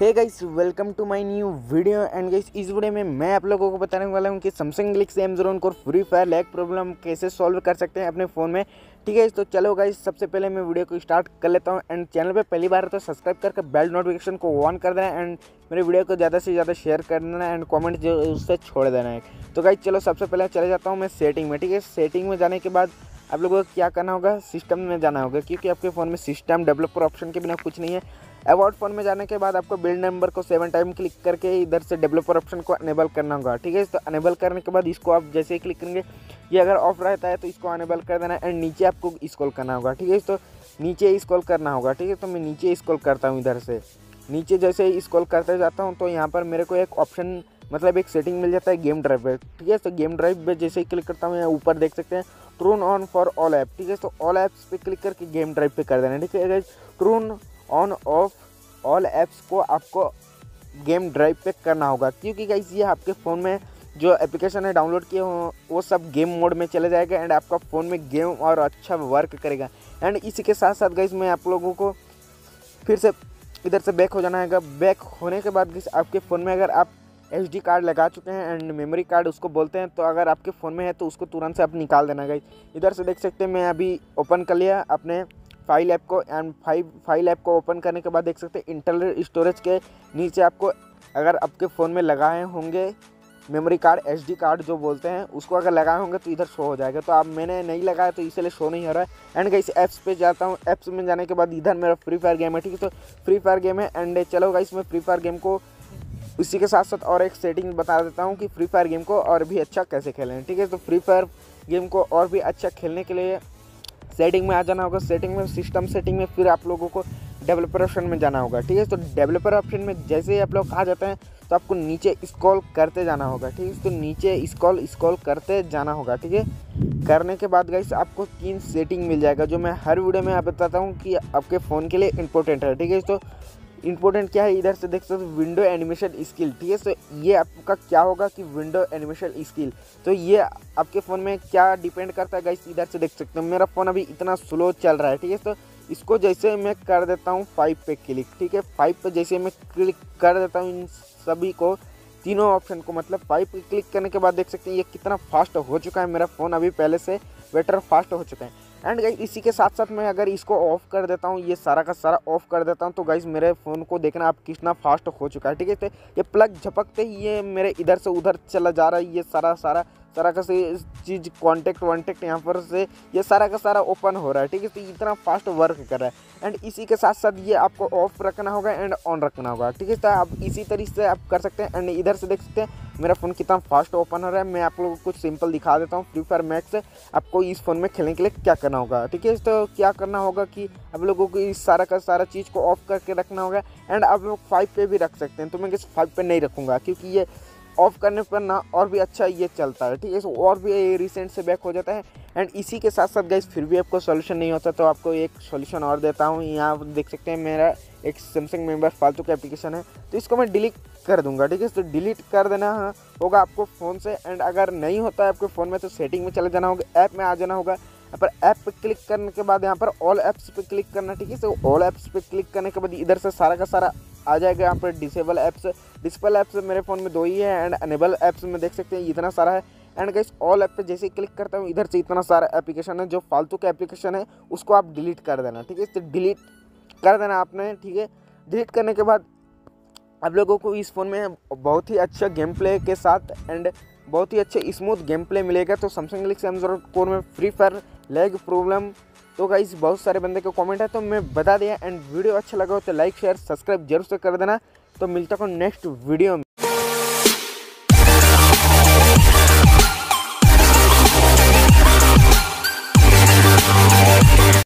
Hey guys welcome to my new video and guys इस video में मैं आप लोगों को बताने वाला हूँ कि सैमसंग गैलेक्सी एम ज़ीरो को फ्री फायर लैग प्रॉब्लम कैसे सॉल्व कर सकते हैं अपने फ़ोन में। ठीक है तो चलो गाइस सबसे पहले मैं वीडियो को स्टार्ट कर लेता हूँ एंड चैनल पे पहली बार तो सब्सक्राइब करके बेल नोटिफिकेशन को ऑन कर देना एंड मेरे वीडियो को ज़्यादा से ज़्यादा शेयर कर देना एंड कॉमेंट जो उससे छोड़ देना है। तो गाइज़ चलो सबसे पहले चले जाता हूँ मैं सेटिंग में। ठीक है सेटिंग में जाने के बाद आप लोगों को क्या करना होगा सिस्टम में जाना होगा, क्योंकि आपके फ़ोन में सिस्टम डेवलपर ऑप्शन के बिना कुछ नहीं है। अवार्ड फ़ोन में जाने के बाद आपको बिल्ड नंबर को सेवन टाइम क्लिक करके इधर से डेवलपर ऑप्शन को अनेबल करना होगा, ठीक है? तो अनेबल करने के बाद इसको आप जैसे ही क्लिक करेंगे, ये अगर ऑफ़ रहता है तो इसको अनेबल कर देना एंड नीचे आपको स्क्रॉल करना होगा, ठीक है? तो नीचे स्क्रॉल करना होगा, ठीक है? तो मैं नीचे स्क्रॉल करता हूँ इधर से। नीचे जैसे ही स्क्रॉल करते जाता हूँ तो यहाँ पर मेरे को एक ऑप्शन मतलब एक सेटिंग मिल जाता है गेम ड्राइव पे, ठीक है? तो गेम ड्राइव पे जैसे ही क्लिक करता हूँ, यहाँ ऊपर देख सकते हैं turn on for all app ठीक है? तो ऑल ऐप्स पे क्लिक करके गेम ड्राइव पे कर देना ठीक है turn on off all apps को आपको गेम ड्राइव पे करना होगा। क्योंकि गाइस ये आपके फ़ोन में जो एप्लीकेशन है डाउनलोड किए हो, वो सब गेम मोड में चले जाएगा एंड आपका फ़ोन में गेम और अच्छा वर्क करेगा। एंड इसी के साथ साथ गाइस मैं आप लोगों को फिर से इधर से बैक हो जाना है। बैक होने के बाद गाइस आपके फ़ोन में अगर आप एच कार्ड लगा चुके हैं एंड मेमोरी कार्ड उसको बोलते हैं तो अगर आपके फ़ोन में है तो उसको तुरंत से आप निकाल देना गाइस इधर से देख सकते हैं, मैं अभी ओपन कर लिया अपने फ़ाइल ऐप को एंड फाइव फ़ाइल ऐप को ओपन करने के बाद देख सकते हैं, इंटरनल स्टोरेज के नीचे आपको अगर आपके फ़ोन में लगाए होंगे, मेमोरी कार्ड एच कार्ड जो बोलते हैं, उसको अगर लगाए होंगे तो इधर शो हो जाएगा। तो अब मैंने नहीं लगाया तो इसलिए शो नहीं हो रहा है। एंड गाइस ऐप्स पे जाता हूँ ऐप्स में जाने के बाद इधर मेरा फ्री फायर गेम है, ठीक है? तो फ्री फायर गेम है एंड चलो गाइस मैं फ्री फायर गेम को उसी के साथ साथ और एक सेटिंग बता देता हूँ कि फ्री फायर गेम को और भी अच्छा कैसे खेलें, ठीक है? तो फ्री फायर गेम को और भी अच्छा खेलने के लिए सेटिंग में आ जाना होगा सेटिंग में सिस्टम सेटिंग में फिर आप लोगों को डेवलपर ऑप्शन में जाना होगा, ठीक है? तो डेवलपर ऑप्शन में जैसे ही आप लोग आ जाते हैं तो आपको नीचे स्क्रॉल करते जाना होगा, ठीक है? तो नीचे स्क्रॉल स्कॉल करते जाना होगा, ठीक है? करने के बाद गाइस आपको तीन सेटिंग मिल जाएगा, जो मैं हर वीडियो में आप बताता हूँ कि आपके फ़ोन के लिए इंपॉर्टेंट है, ठीक है? तो इंपॉर्टेंट क्या है, इधर से देख सकते हो, विंडो एनिमेशन स्किल, ठीक है? सो ये आपका क्या होगा कि विंडो एनिमेशन स्किल। तो ये आपके फ़ोन में क्या डिपेंड करता है गाइस इधर से देख सकते हो, मेरा फ़ोन अभी इतना स्लो चल रहा है, ठीक है? तो इसको जैसे मैं कर देता हूँ फाइव पे क्लिक ठीक है? फाइव पे जैसे मैं क्लिक कर देता हूँ इन सभी को, तीनों ऑप्शन को मतलब फाइव पे क्लिक करने के बाद देख सकते हैं, ये कितना फास्ट हो चुका है मेरा फ़ोन अभी पहले से बेटर फास्ट हो चुका है। एंड गाइज़ इसी के साथ साथ मैं अगर इसको ऑफ़ कर देता हूँ, ये सारा का सारा ऑफ़ कर देता हूँ तो गाइज़ मेरे फ़ोन को देखना आप कितना फास्ट हो चुका है, ठीक है? ये प्लग झपकते ही ये मेरे इधर से उधर चला जा रहा है, ये सारा सारा सारा का से चीज़ कॉन्टेक्ट वॉन्टेक्ट यहाँ पर से ये सारा का सारा ओपन हो रहा है, ठीक है? तो इतना फास्ट वर्क कर रहा है। एंड इसी के साथ साथ ये आपको ऑफ़ रखना होगा एंड ऑन रखना होगा, ठीक है? तो आप इसी तरीके से आप कर सकते हैं। एंड इधर से देख सकते हैं, मेरा फ़ोन कितना फास्ट ओपन हो रहा है। मैं आप लोगों को कुछ सिंपल दिखा देता हूँ। फ्री फायर मैक्स आपको इस फ़ोन में खेलने के लिए क्या करना होगा, ठीक है? तो क्या करना होगा कि आप लोगों को इस सारा का सारा चीज़ को ऑफ़ करके रखना होगा। एंड आप लोग फाइव पे भी रख सकते हैं। तो मैं किस फाइव पे नहीं रखूँगा, क्योंकि ये ऑफ़ करने पर ना और भी अच्छा ये चलता है, ठीक है? सो और भी रिसेंट से बैक हो जाता है। एंड इसी के साथ साथ गाइस फिर भी आपको सोल्यूशन नहीं होता तो आपको एक सोल्यूशन और देता हूँ। यहाँ देख सकते हैं, मेरा एक सैमसंग मेंबर फालतू का एप्लीकेशन है। तो इसको मैं डिलीट कर दूँगा, ठीक है? तो डिलीट कर देना होगा आपको फ़ोन से। एंड अगर नहीं होता है आपके फ़ोन में तो सेटिंग में चले जाना होगा ऐप में आ जाना होगा। यहाँ पर ऐप पे क्लिक करने के बाद यहाँ पर ऑल ऐप्स पे क्लिक करना, ठीक है? तो ऑल ऐप्स पे क्लिक करने के बाद इधर से सारा का सारा आ जाएगा यहाँ पर डिसेबल ऐप्स डिस्पल ऐप्स मेरे फ़ोन में दो ही है एंड अनेबल ऐप्स में देख सकते हैं इतना सारा है। एंड गाइस ऑल ऐप पे जैसे क्लिक करता हूँ, इधर से इतना सारा एप्लीकेशन है, जो फालतू का एप्लीकेशन है, उसको आप डिलीट कर देना, ठीक है? तो डिलीट कर देना आपने, ठीक है? डिलीट करने के बाद आप लोगों को इस फ़ोन में बहुत ही अच्छा गेम प्ले के साथ एंड बहुत ही अच्छे स्मूथ गेम प्ले मिलेगा। तो सैमसंग गलेक्सी एम कोर में फ्री फायर लेग प्रॉब्लम तो गाइज़ बहुत सारे बंदे का कमेंट है तो मैं बता दिया एंड वीडियो अच्छा लगा हो तो लाइक शेयर सब्सक्राइब ज़रूर से कर देना। तो मिलता हूँ नेक्स्ट वीडियो में।